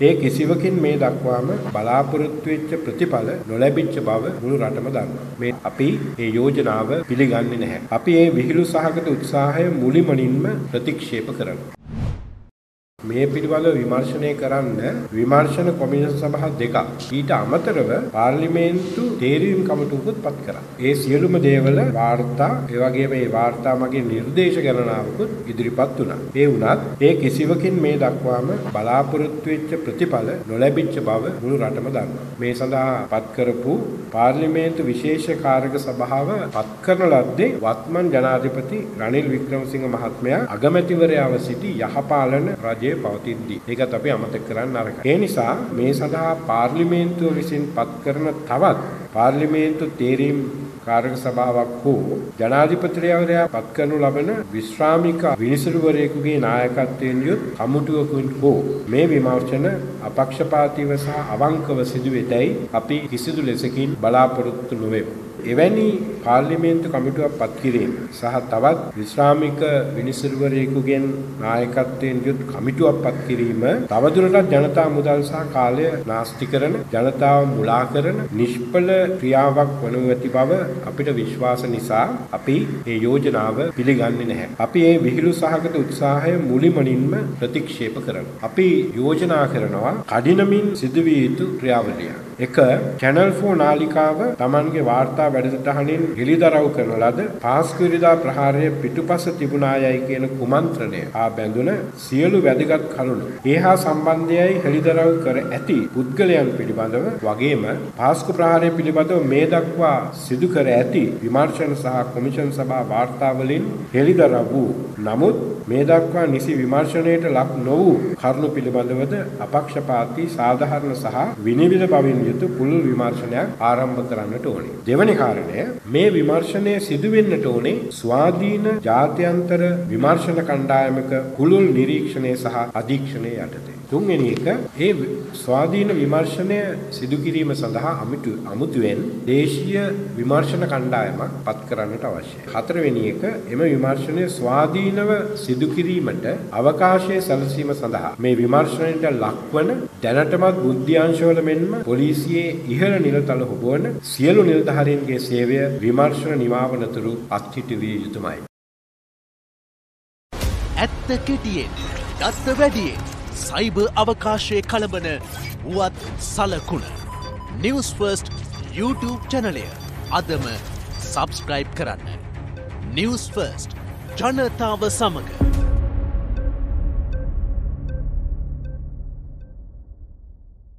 ඒ කිසිවකින් මේ දක්වාම බලාපොරොත්තු වෙච්ච ප්‍රතිඵල නොලැබිච්ච බව මුළු රටම දන්නවා. මේ අපි මේ යෝජනාව පිළිගන්නේ නැහැ. අපි මේ විහිළු සහගත උත්සාහය මුලින්මනින්ම ප්‍රතික්ෂේප කරනවා. මේ පිළිබඳව විමර්ශනය කරන්න විමර්ශන කොමිෂන් සභා දෙකක් ඊට අමතරව පාර්ලිමේන්තු තේරීම් කමිටුවකුත් පත් කරා. ඒ සියලුම දේවල වාර්තා ඒ වගේම මේ වාර්තා මගේ නිර්දේශ ගණනාවකුත් ඉදිරිපත් වුණා. ඒ වුණත් ඒ කිසිවකින් මේ දක්වාම බලාපොරොත්තු වෙච්ච ප්‍රතිඵල නොලැබිච්ච බව මුළු රටම දන්නවා. මේ සඳහා පත් කරපු පාර්ලිමේන්තු විශේෂ කාර්යක සභාව පත් කරන ලද්දේ වත්මන් ජනාධිපති රනිල් වික්‍රමසිංහ මහත්මයා අගමැතිවරයාව සිටි යහපාලන රජයේ පවතිද්දී. ඒකත් අපි අමතක කරන්න නරකයි. ඒ නිසා මේ සඳහා පාර්ලිමේන්තුව විසින් පත් කරන තවත් පාර්ලිමේන්තු තේරීම් කාර්යක සභාවක් හෝ ජනාධිපතිවරයා පත් කරනු ලබන විශ්‍රාමික විනිසුරුවරයෙකුගේ නායකත්වයෙන් යුත් කමුටුවකින් හෝ මේ විමර්ශන අපක්ෂපාතීව සහ අවංකව සිදුවෙතැයි අපි කිසිදු ලෙසකින් බලාපොරොත්තු නොවෙමු. එවැනි පාර්ලිමේන්තු කමිටුවක් පත් කිරීම සහ තවත් විශ්‍රාමික විනිසුරුවරයෙකුගෙන් නායකත්වයෙන් යුත් කමිටුවක් පත් කිරීම තවදුරටත් ජනතා මුදල් සහ කාලය නාස්ති කරන ජනතාව මුලා කරන නිෂ්ඵල ක්‍රියාවක් වනු ඇති බව අපිට විශ්වාස නිසා අපි මේ යෝජනාව පිළිගන්නේ නැහැ. අපි මේ විහිළු සහගත උත්සාහය මුලින්මනින්ම ප්‍රතික්ෂේප කරනවා. අපි යෝජනා කරනවා කඩිනමින් සිදුවිය යුතු ක්‍රියාවලියක්. එක චැනල් 4 නාලිකාව Tamanගේ වාර්තා වැඩසටහනින් හෙළිදරව් කරන ලද පාස්කුරිදා ප්‍රහාරය පිටුපස තිබුණායයි කියන කුමන්ත්‍රණය ආ බැඳුන සියලු වැදගත් කරුණු ඒහා සම්බන්ධයයි හෙළිදරව් කර ඇති පුද්ගලයන් පිළිබඳව වගේම පාස්කු ප්‍රහාරය පිළිබඳව මේ දක්වා සිදු කර ඇති විමර්ශන සහ කොමිෂන් සභා වාර්තාවලින් හෙළිදරව් වූ නමුත් මේ දක්වා නිසි විමර්ශනයට ලක් නො වූ කරුණු පිළිබඳවද අපක්ෂපාතී සාධාරණ සහ විනිවිද බවින් යුතු පුළුල් විමර්ශනයක් ආරම්භ කරන්නට ඕනේ. දෙවැනි කාරණය මේ විමර්ශනය සිදු වෙන්නට ඕනේ ස්වාධීන ජාත්‍යන්තර විමර්ශන කණ්ඩායමක පුළුල් නිරීක්ෂණය සහ අධීක්ෂණය යටතේ. තුන්වෙනි එක ඒ ස්වාධීන විමර්ශනය සිදු කිරීම සඳහා අමිතු අමුතුවෙන් දේශීය විමර්ශන කණ්ඩායමක් පත් කරන්නට අවශ්‍යයි. හතරවෙනි එක එම විමර්ශනය ස්වාධීනව සිදු කිරීමට අවකාශය සැලසීම සඳහා මේ විමර්ශනයට ලක්වන දැනටමත් බුද්ධ්‍යංශවල මෙන්ම පොලිසියේ ඉහළ නිලතල හොබවන සියලු නිලධාරීන්ගේ සේවය විමර්ශන නිමාවනතුරු අත්හිටු විය යුතුමයි. ඇත්ත කෙටියෙන් දත්ත වැඩියෙන් සයිබ අවකාශය කළඹන වුවත් සලකුණ. නිවස් ෆර්ස්ට් YouTube චැනලය අදම සබස්ක්‍රයිබ් කරන්න. නිවස් ෆර්ස්ට් ජනතාව සමඟ.